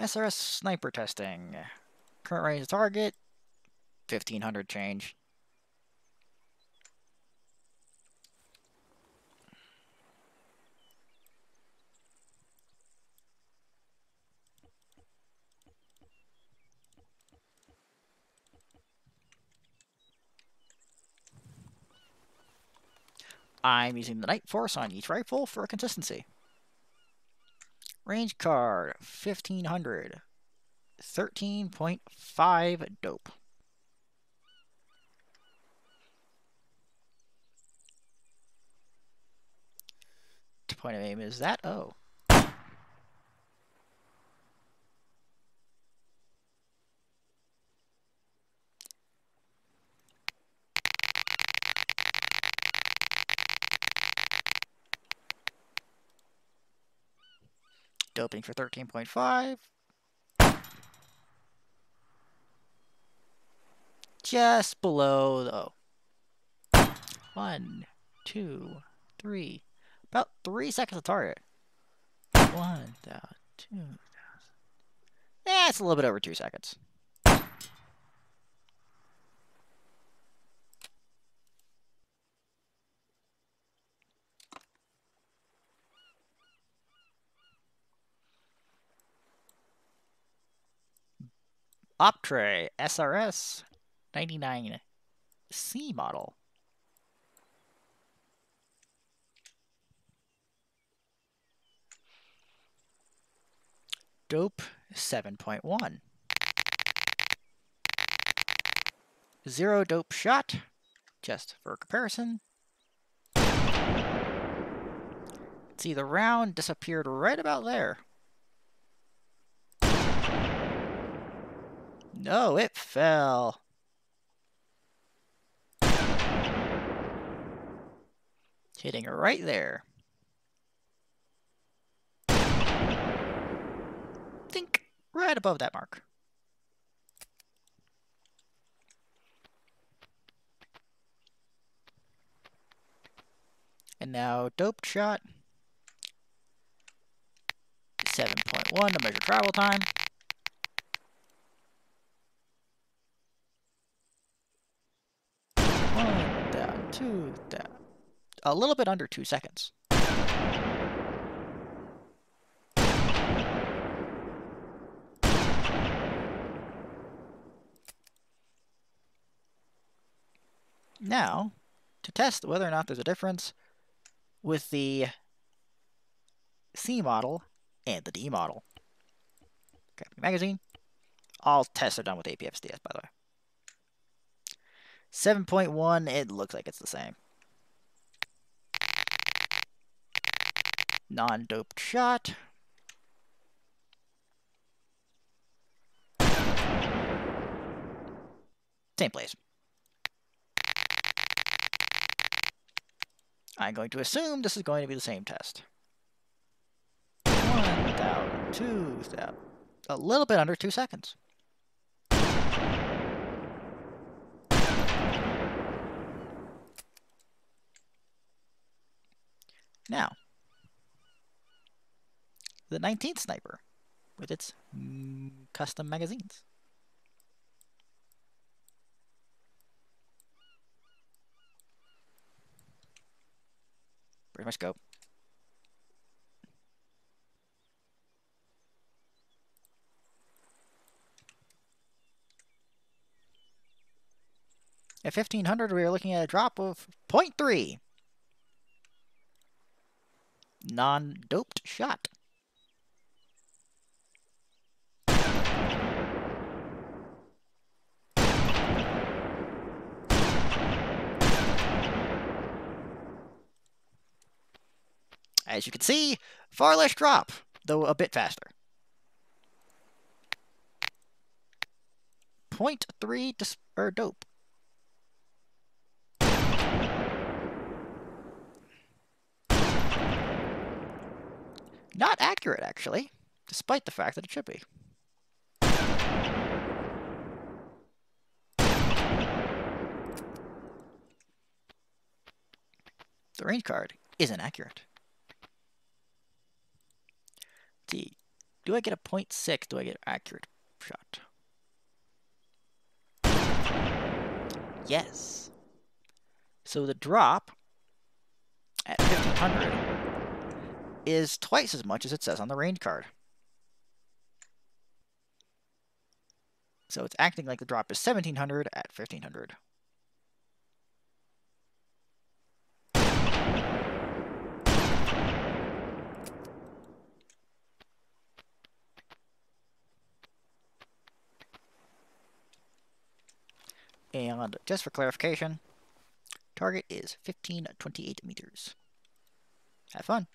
SRS sniper testing. Current range of target, 1500 change. I'm using the Nightforce on each rifle for consistency. Range card, 1500. 13.5 dope. To point of aim is that? Oh. Doping for 13.5. Just below the... Oh. One, two, three. About three seconds of target. One thousand. Yeah, it's a little bit over two seconds. OPTRE SRS 99C model. Dope 7.1. Zero dope shot, just for comparison. See, the round disappeared right about there. No, it fell. Hitting right there. Think right above that mark. And now doped shot. 7.1 to measure travel time. two, a little bit under two seconds. Now, to test whether or not there's a difference with the C model and the D model. magazine. All tests are done with APFSDS, by the way. 7.1, it looks like it's the same. Non-doped shot. Same place. I'm going to assume this is going to be the same test. 1,000, 2,000, a little bit under two seconds. Now, the 19th Sniper with its custom magazines. Pretty much go. At 1500, we are looking at a drop of 0.3 non-doped shot. As you can see, far less drop, though a bit faster. 0.3 dis dope. Not accurate, actually, despite the fact that it should be. The range card isn't accurate. The Do I get a 0.6? Do I get accurate shot? Yes. So the drop at 1500 is twice as much as it says on the range card. So it's acting like the drop is 1700 at 1500. And just for clarification, target is 1528 meters. Have fun.